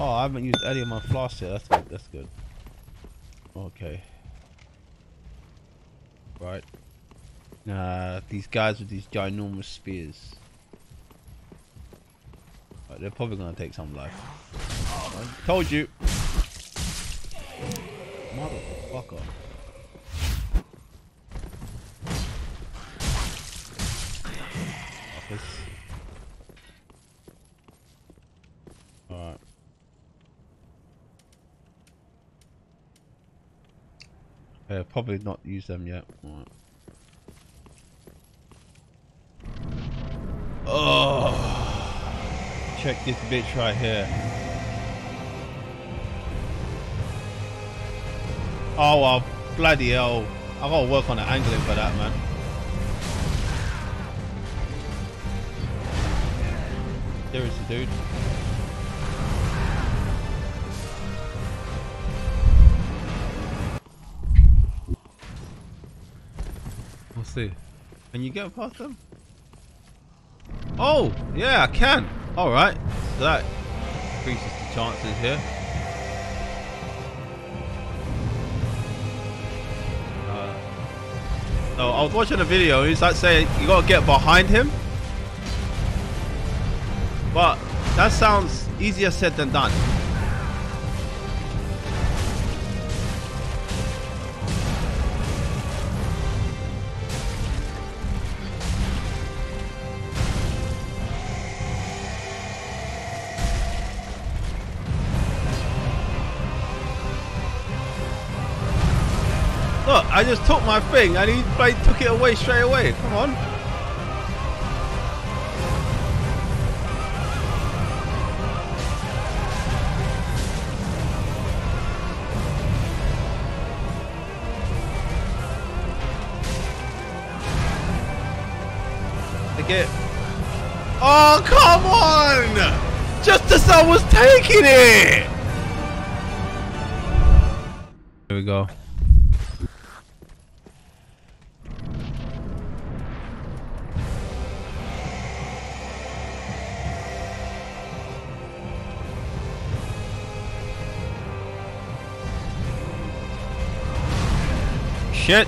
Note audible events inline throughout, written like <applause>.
Oh, I haven't used any of my flasks yet. That's good. That's good. Okay. Right. Nah, these guys with these ginormous spears. Right, they're probably gonna take some life. I told you. Motherfucker. Office. Alright. Yeah, probably not use them yet. Oh, check this bitch right here. Oh well, bloody hell! I gotta work on the angling for that, man. Seriously, dude. See. Can you get past them? Oh, yeah, I can. All right. So that increases the chances here. Uh, so I was watching a video. He's like saying you got to get behind him. But that sounds easier said than done. Look, I just took my thing and he like, took it away straight away. Come on. It. Oh, come on! Just as I was taking it! Here we go. Shit.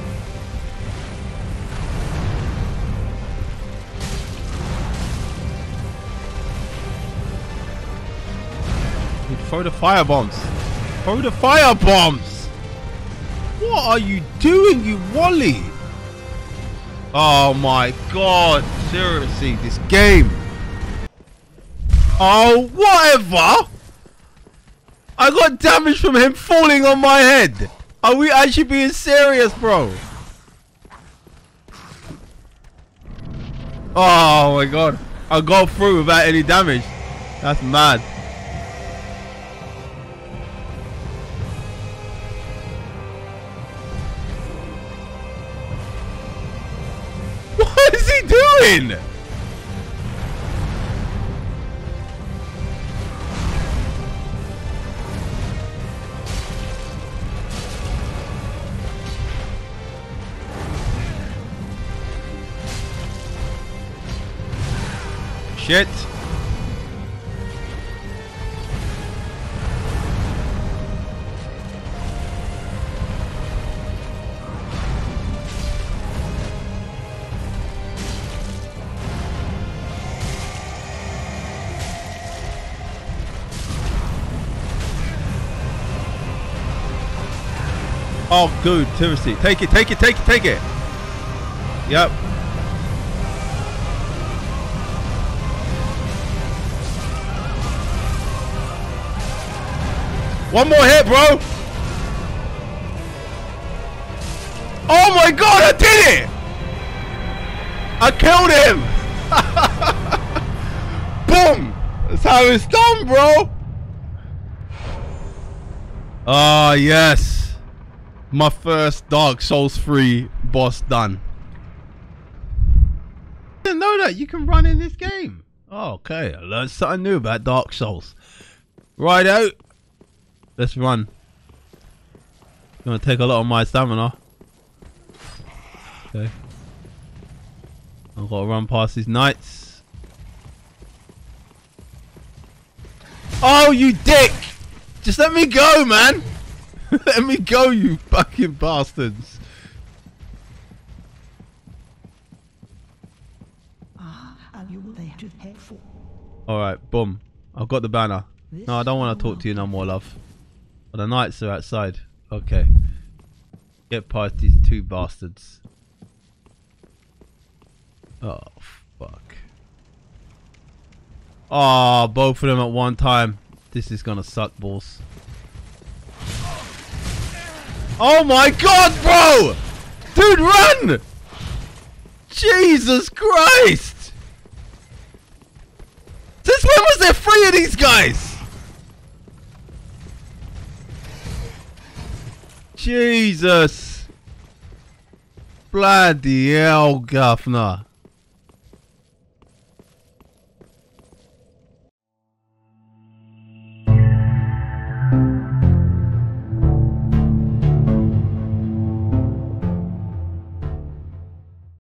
Dude, throw the fire bombs. Throw the fire bombs. What are you doing, you wally? Oh my god. Seriously, this game. Oh, whatever. I got damage from him falling on my head. Are we actually being serious, bro? Oh my god. I got through without any damage. That's mad. What is he doing? Shit. Oh, dude, Timothy. Take it, take it, take it, take it. Yep. One more hit, bro. Oh my god, I did it! I killed him! <laughs> Boom! That's how it's done, bro! Ah, yes. My first Dark Souls 3 boss done. I didn't know that you can run in this game. Okay, I learned something new about Dark Souls. Right out. Let's run. Gonna take a lot of my stamina. Okay. I've got to run past these knights. Oh, you dick! Just let me go, man! <laughs> let me go, you fucking bastards! Ah, are you there to head for? Alright, boom. I've got the banner. No, I don't want to talk to you no more, love. Oh, the knights are outside. Okay. Get past these two bastards. Oh, fuck. Oh, both of them at one time. This is gonna suck balls. Oh my god, bro! Dude, run! Jesus Christ! Since when was there three of these guys? Jesus. Bloody hell, Governor.